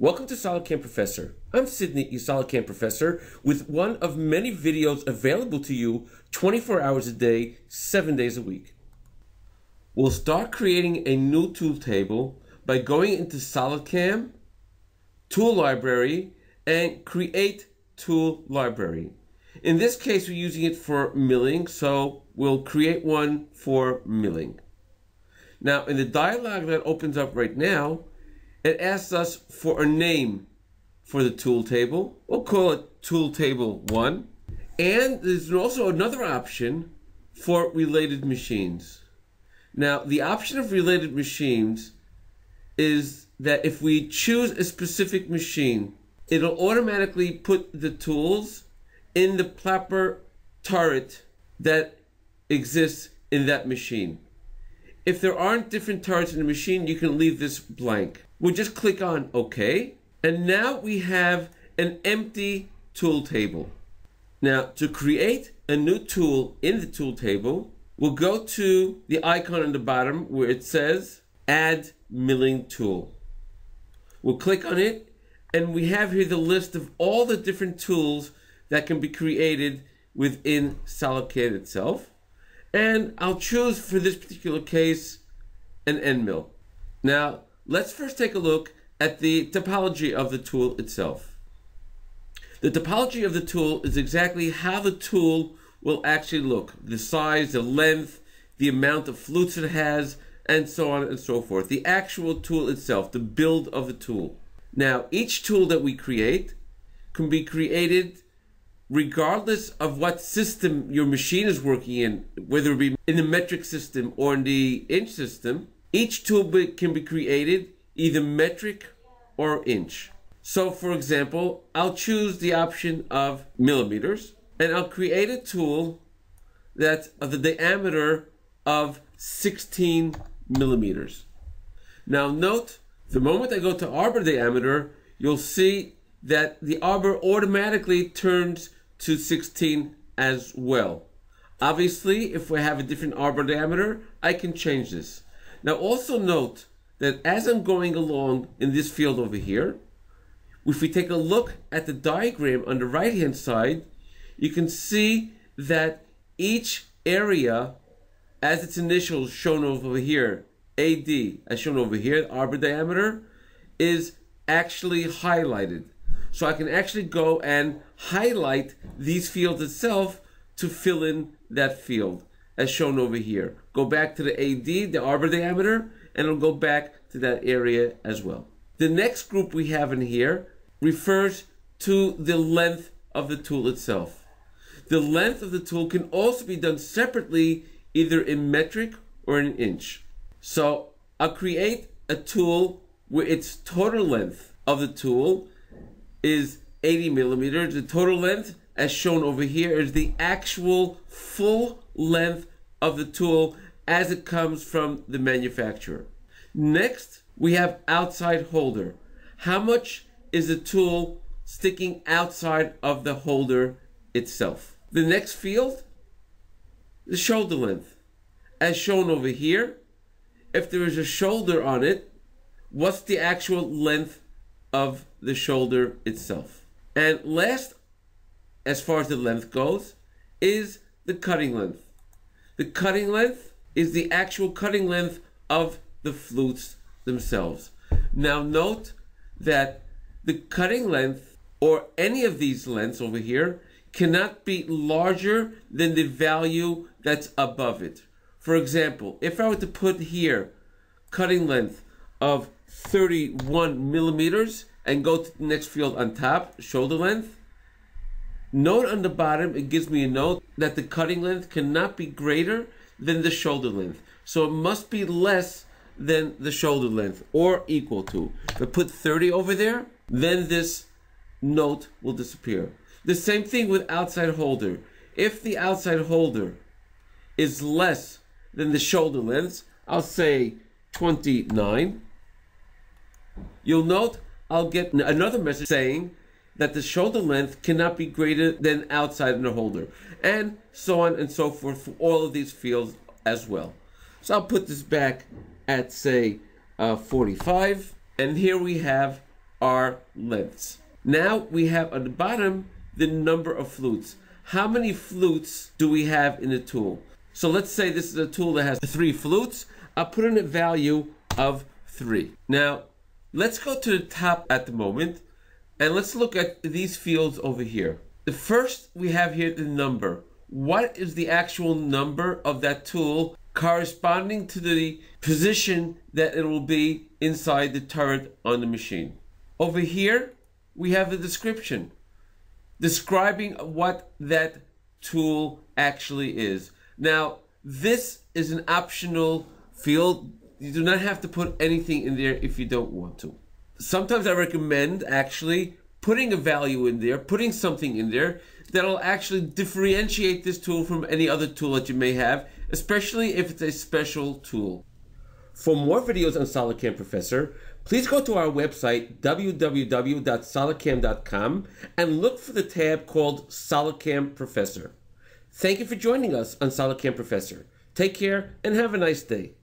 Welcome to SolidCAM Professor. I'm Sydney, your SolidCAM Professor, with one of many videos available to you 24 hours a day, 7 days a week. We'll start creating a new tool table by going into SolidCAM, Tool Library, and Create Tool Library. In this case, we're using it for milling, so we'll create one for milling. Now, in the dialog that opens up right now, it asks us for a name for the tool table. We'll call it tool table 1. And there's also another option for related machines. Now, the option of related machines is that if we choose a specific machine, it'll automatically put the tools in the Plapper turret that exists in that machine. If there aren't different turrets in the machine, you can leave this blank. We'll just click on OK. And now we have an empty tool table. Now, to create a new tool in the tool table, we'll go to the icon on the bottom where it says Add Milling Tool. We'll click on it, and we have here the list of all the different tools that can be created within SolidCAM itself. And I'll choose for this particular case an end mill. Now, let's first take a look at the topology of the tool itself. The topology of the tool is exactly how the tool will actually look. The size, the length, the amount of flutes it has, and so on and so forth. The actual tool itself, the build of the tool. Now, each tool that we create can be created regardless of what system your machine is working in, whether it be in the metric system or in the inch system, each tool bit can be created either metric or inch. So for example, I'll choose the option of millimeters and I'll create a tool that's of the diameter of 16 millimeters. Now note, the moment I go to arbor diameter, you'll see that the arbor automatically turns to 16 as well. Obviously, if we have a different arbor diameter, I can change this. Now also note that as I'm going along in this field over here, if we take a look at the diagram on the right hand side, you can see that each area as its initials shown over here, AD, as shown over here, the arbor diameter, is actually highlighted. So I can actually go and highlight these fields itself to fill in that field as shown over here. Go back to the AD, the arbor diameter, and it'll go back to that area as well. The next group we have in here refers to the length of the tool itself. The length of the tool can also be done separately either in metric or in inch. So I'll create a tool where its total length of the tool is 80 millimeters. The total length, as shown over here, is the actual full length of the tool as it comes from the manufacturer. Next, we have outside holder. How much is the tool sticking outside of the holder itself? The next field, the shoulder length. As shown over here, if there is a shoulder on it, what's the actual length of the shoulder itself. And last, as far as the length goes, is the cutting length. The cutting length is the actual cutting length of the flutes themselves. Now note that the cutting length or any of these lengths over here cannot be larger than the value that's above it. For example, if I were to put here cutting length of 31 millimeters and go to the next field on top, shoulder length. Note on the bottom, it gives me a note that the cutting length cannot be greater than the shoulder length. So it must be less than the shoulder length or equal to. If I put 30 over there, then this note will disappear. The same thing with outside holder. If the outside holder is less than the shoulder length, I'll say 29, You'll note I'll get another message saying that the shoulder length cannot be greater than outside the holder, and so on and so forth for all of these fields as well. So I'll put this back at say uh, 45, and here we have our lengths. Now we have on the bottom the number of flutes. How many flutes do we have in the tool? So let's say this is a tool that has three flutes. I'll put in a value of three. Now, let's go to the top at the moment and let's look at these fields over here. The first we have here the number. What is the actual number of that tool corresponding to the position that it will be inside the turret on the machine? Over here, we have the description describing what that tool actually is. Now, this is an optional field. You do not have to put anything in there if you don't want to. Sometimes I recommend actually putting a value in there, putting something in there that'll actually differentiate this tool from any other tool that you may have, especially if it's a special tool. For more videos on SolidCam Professor, please go to our website, www.solidcam.com, and look for the tab called SolidCam Professor. Thank you for joining us on SolidCam Professor. Take care and have a nice day.